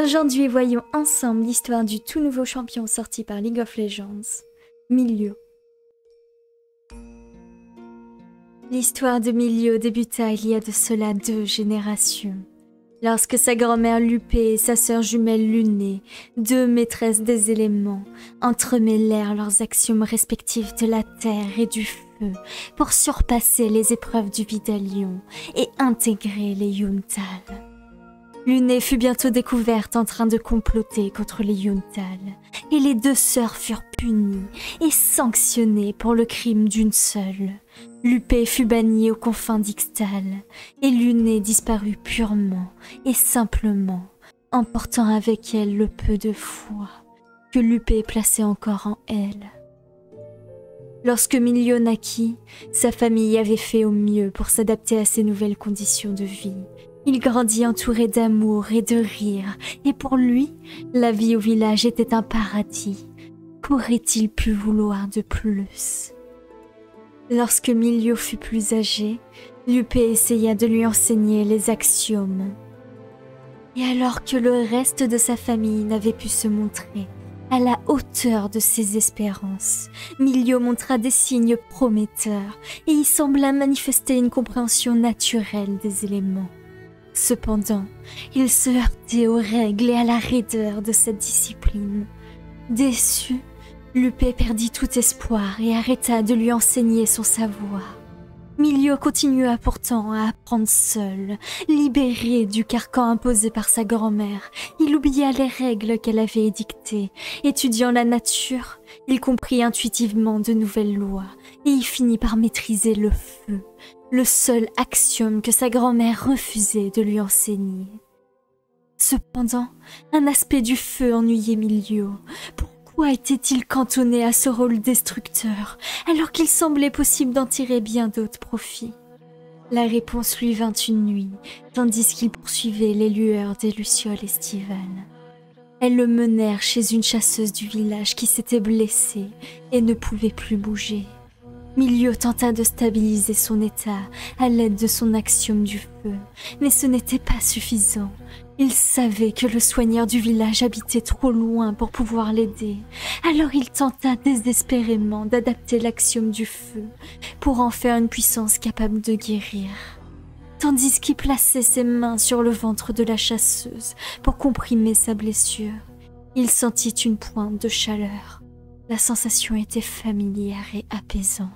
Aujourd'hui, voyons ensemble l'histoire du tout nouveau champion sorti par League of Legends, Milio. L'histoire de Milio débuta il y a de cela deux générations. Lorsque sa grand-mère Lupé et sa sœur jumelle Luné, deux maîtresses des éléments, entremêlèrent leurs axiomes respectifs de la terre et du feu pour surpasser les épreuves du Vidalion et intégrer les Yuntal. Luné fut bientôt découverte en train de comploter contre les Yuntal, et les deux sœurs furent punies et sanctionnées pour le crime d'une seule. Lupé fut bannie aux confins d'Ixtal, et Luné disparut purement et simplement, emportant avec elle le peu de foi que Lupé plaçait encore en elle. Lorsque Milio naquit, sa famille avait fait au mieux pour s'adapter à ces nouvelles conditions de vie il grandit entouré d'amour et de rire, et pour lui, la vie au village était un paradis. Qu'aurait-il pu vouloir de plus? Lorsque Milio fut plus âgé, Lupé essaya de lui enseigner les axiomes. Et alors que le reste de sa famille n'avait pu se montrer à la hauteur de ses espérances, Milio montra des signes prometteurs et y sembla manifester une compréhension naturelle des éléments. Cependant, il se heurtait aux règles et à la raideur de cette discipline. Déçu, Lupé perdit tout espoir et arrêta de lui enseigner son savoir. Milio continua pourtant à apprendre seul, libéré du carcan imposé par sa grand-mère. Il oublia les règles qu'elle avait édictées. Étudiant la nature, il comprit intuitivement de nouvelles lois et y finit par maîtriser le feu, le seul axiome que sa grand-mère refusait de lui enseigner. Cependant, un aspect du feu ennuyait Milio. Pourquoi était-il cantonné à ce rôle destructeur, alors qu'il semblait possible d'en tirer bien d'autres profits? La réponse lui vint une nuit, tandis qu'il poursuivait les lueurs des lucioles estivales. Elles le menèrent chez une chasseuse du village qui s'était blessée et ne pouvait plus bouger. Milio tenta de stabiliser son état à l'aide de son axiome du feu, mais ce n'était pas suffisant. Il savait que le soigneur du village habitait trop loin pour pouvoir l'aider, alors il tenta désespérément d'adapter l'axiome du feu pour en faire une puissance capable de guérir. Tandis qu'il plaçait ses mains sur le ventre de la chasseuse pour comprimer sa blessure, il sentit une pointe de chaleur. La sensation était familière et apaisante.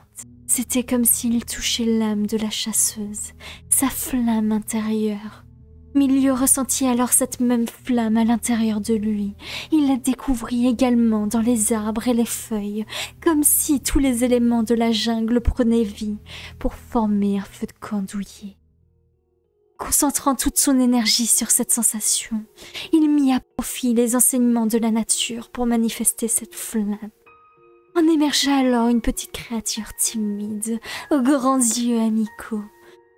C'était comme s'il touchait l'âme de la chasseuse, sa flamme intérieure. Milio ressentit alors cette même flamme à l'intérieur de lui. Il la découvrit également dans les arbres et les feuilles, comme si tous les éléments de la jungle prenaient vie pour former un feu de camp douillet. Concentrant toute son énergie sur cette sensation, il mit à profit les enseignements de la nature pour manifester cette flamme. En émergea alors une petite créature timide, aux grands yeux amicaux.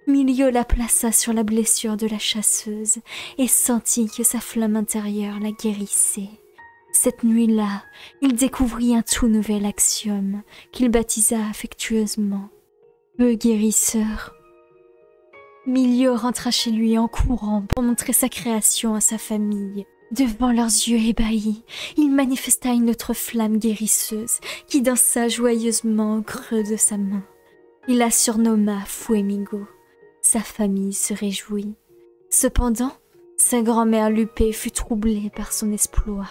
Milio la plaça sur la blessure de la chasseuse et sentit que sa flamme intérieure la guérissait. Cette nuit-là, il découvrit un tout nouvel axiome qu'il baptisa affectueusement Peu guérisseur. Milio rentra chez lui en courant pour montrer sa création à sa famille. Devant leurs yeux ébahis, il manifesta une autre flamme guérisseuse qui dansa joyeusement au creux de sa main. Il la surnomma Fuemigo. Sa famille se réjouit. Cependant, sa grand-mère Lupé fut troublée par son exploit.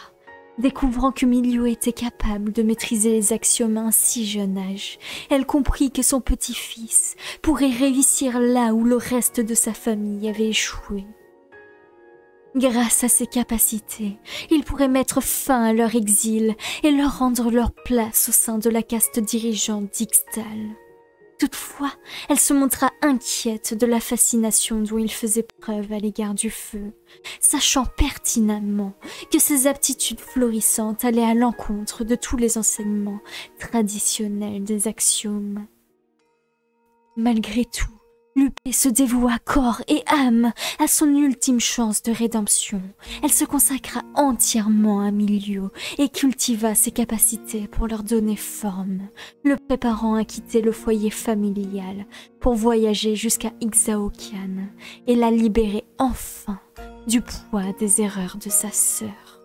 Découvrant que Milio était capable de maîtriser les axiomes à un si jeune âge, elle comprit que son petit-fils pourrait réussir là où le reste de sa famille avait échoué. Grâce à ses capacités, il pourrait mettre fin à leur exil et leur rendre leur place au sein de la caste dirigeante d'Ixtal. Toutefois, elle se montra inquiète de la fascination dont il faisait preuve à l'égard du feu, sachant pertinemment que ses aptitudes florissantes allaient à l'encontre de tous les enseignements traditionnels des axiomes. Malgré tout, Lupé se dévoua corps et âme à son ultime chance de rédemption. Elle se consacra entièrement à Milio et cultiva ses capacités pour leur donner forme, le préparant à quitter le foyer familial pour voyager jusqu'à Ixaokian et la libérer enfin du poids des erreurs de sa sœur.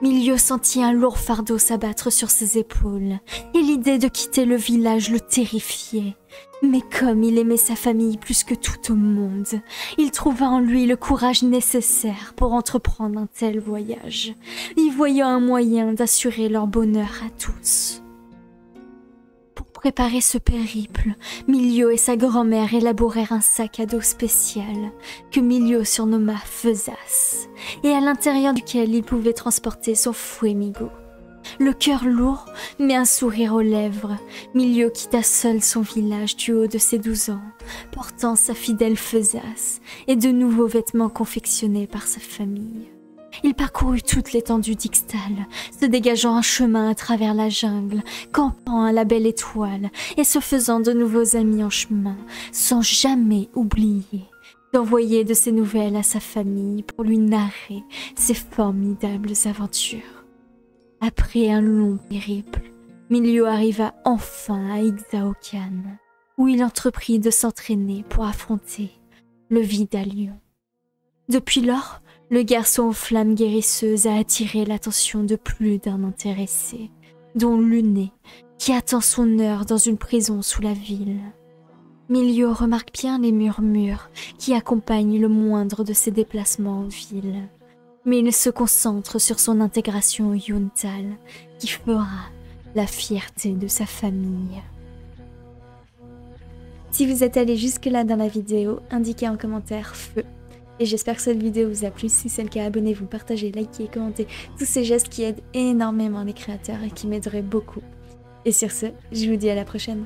Milieu sentit un lourd fardeau s'abattre sur ses épaules, et l'idée de quitter le village le terrifiait. Mais comme il aimait sa famille plus que tout au monde, il trouva en lui le courage nécessaire pour entreprendre un tel voyage, y voyant un moyen d'assurer leur bonheur à tous préparer ce périple, Milio et sa grand-mère élaborèrent un sac à dos spécial que Milio surnomma Faisasse, et à l'intérieur duquel il pouvait transporter son fouet Migo. Le cœur lourd, mais un sourire aux lèvres, Milio quitta seul son village du haut de ses douze ans, portant sa fidèle Faisasse et de nouveaux vêtements confectionnés par sa famille. Il parcourut toute l'étendue d'Ixtal, se dégageant un chemin à travers la jungle, campant à la belle étoile et se faisant de nouveaux amis en chemin, sans jamais oublier d'envoyer de ses nouvelles à sa famille pour lui narrer ses formidables aventures. Après un long périple, Milio arriva enfin à Ixaokan, où il entreprit de s'entraîner pour affronter le Vidalion. Depuis lors, le garçon aux flammes guérisseuses a attiré l'attention de plus d'un intéressé, dont Luné, qui attend son heure dans une prison sous la ville. Milio remarque bien les murmures qui accompagnent le moindre de ses déplacements en ville, mais il se concentre sur son intégration au Yuntal, qui fera la fierté de sa famille. Si vous êtes allé jusque-là dans la vidéo, indiquez en commentaire feu et j'espère que cette vidéo vous a plu. Si c'est le cas, abonnez-vous, partagez, likez, commentez. Tous ces gestes qui aident énormément les créateurs et qui m'aideraient beaucoup. Et sur ce, je vous dis à la prochaine.